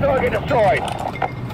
Target destroyed.